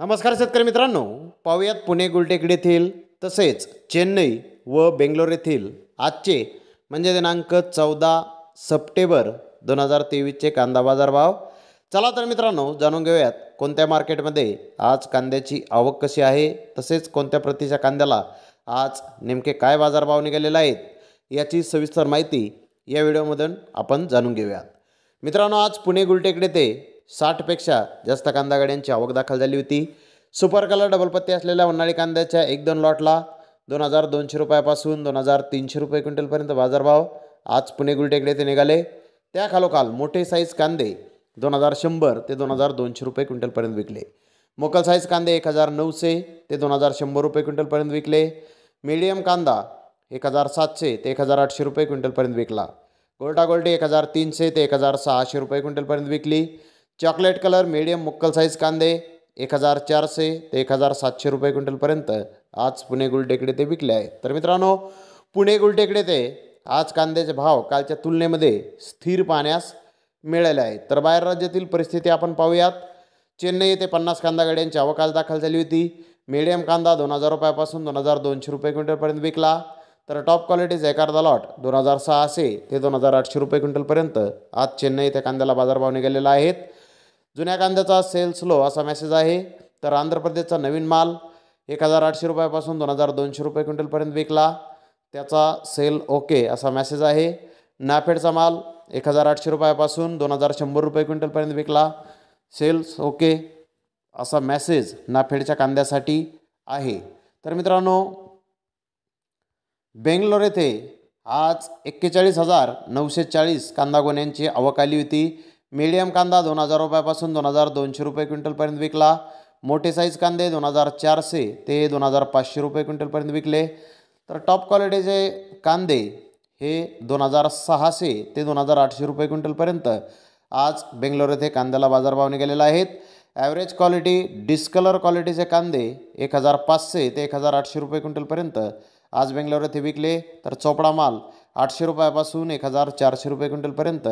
नमस्कार शेतकरी मित्रांनो. पाहूयात पुणे गुलटेकडी येथील तसेच चेन्नई व बेंगलोर येथील आजचे म्हणजे दिनांक चौदा सप्टेंबर दोन हजार तेवीसचे कांदा बाजारभाव. चला तर मित्रांनो जाणून घेऊयात कोणत्या मार्केटमध्ये आज कांद्याची आवक कशी आहे तसेच कोणत्या प्रतीच्या कांद्याला आज नेमके काय बाजारभाव निघालेले आहेत याची सविस्तर माहिती या व्हिडिओमधून आपण जाणून घेऊयात. मित्रांनो आज पुणे गुलटेकडे ते साठपेक्षा जास्त कांदा गाड्यांची आवक दाखल झाली होती. सुपर कलर डबलपत्ती असलेल्या उन्हाळी कांद्याच्या एक दोन लॉटला दोन हजार दोनशे रुपयापासून दोन हजार तीनशे रुपये क्विंटलपर्यंत बाजारभाव आज पुणे गुलटेकडे ते निघाले. त्या खालोखाल मोठे साईज कांदे दोन हजार शंभर ते दोन हजार दोनशे रुपये क्विंटलपर्यंत विकले. मोकल साईज कांदे एक हजार नऊशे ते दोन हजार शंभर रुपये क्विंटलपर्यंत विकले. मीडियम कांदा एक हजार सातशे ते एक हजार आठशे रुपये क्विंटलपर्यंत विकला. गोल्टा गोल्टी एक हजार तीनशे ते एक हजार सहाशे रुपये क्विंटलपर्यंत विकली. चॉकलेट कलर मीडियम मुक्कल साईज कांदे एक हजार चारशे ते एक हजार सातशे रुपये क्विंटलपर्यंत आज पुणे गुलटेकडे ते विकले आहे. तर मित्रांनो पुणे गुलटेकडे ते आज कांद्याचे भाव कालच्या तुलनेमध्ये स्थिर पाहण्यास मिळाले आहेत. तर बाहेर राज्यातील परिस्थिती आपण पाहूयात. चेन्नई येथे पन्नास कांदा गाड्यांची अवकाश दाखल झाली होती. मीडियम कांदा दोन हजार रुपयापासून दोन हजार दोनशे रुपये क्विंटलपर्यंत विकला. तर टॉप क्वालिटीचा एखादा लॉट दोन हजार सहाशे ते दोन हजार आठशे रुपये क्विंटलपर्यंत आज चेन्नई येथे कांद्याला बाजारभाव निघालेला आहेत जुन्या कांद्याचा सेल स्लो असा मेसेज आहे. तर आंध्र प्रदेशचा नवीन माल एक हजार आठशे रुपयापासून दोन हजार दोनशे रुपये क्विंटलपर्यंत विकला. त्याचा सेल ओके असा मेसेज आहे. नाफेडचा माल एक हजार आठशे रुपयापासून दोन हजार शंभर रुपये क्विंटलपर्यंत विकला. सेल्स ओके असा मेसेज नाफेडच्या कांद्यासाठी आहे. तर मित्रांनो बेंगलोर येथे आज एक्केचाळीस हजार नऊशे चाळीस कांदा गोण्यांची आवक आली होती. मीडियम कांदा दोन हजार रुपयापासून दोन हजार दोनशे रुपये क्विंटलपर्यंत विकला. मोठे साईज कांदे दोन हजार चारशे ते दोन हजार पाचशे रुपये क्विंटलपर्यंत विकले. तर टॉप क्वालिटीचे कांदे हे दोन हजार सहाशे ते दोन हजार आठशे रुपये क्विंटलपर्यंत. आज बेंगलोर येथे कांद्याला बाजारभाव निघालेले आहेत. ॲव्हरेज क्वालिटी डिस्कलर क्वालिटीचे कांदे एक हजार पाचशे ते एक हजार आठशे रुपये क्विंटलपर्यंत आज बेंगलोर येथे विकले. तर चोपडा माल आठशे रुपयापासून एक हजार चारशे रुपये क्विंटलपर्यंत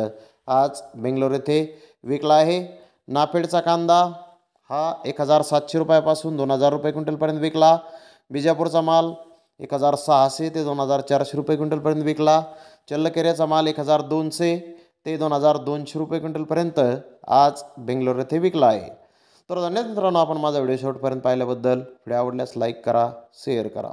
आज बेंगलोर येथे विकला आहे. नाफेडचा कांदा हा एक हजार सातशे रुपयापासून दोन हजार रुपये क्विंटलपर्यंत विकला. बिजापूरचा माल एक हजार सहाशे ते दोन हजार चारशे रुपये क्विंटलपर्यंत विकला. चल्लकेऱ्याचा माल एक हजार दोनशे ते दोन हजार दोनशे रुपये क्विंटलपर्यंत आज बेंगलोर येथे विकला आहे. तर धन्यवाद मित्रांनो आपण माझा व्हिडिओ शेवटपर्यंत पाहिल्याबद्दल. व्हिडिओ आवडल्यास लाईक करा शेअर करा.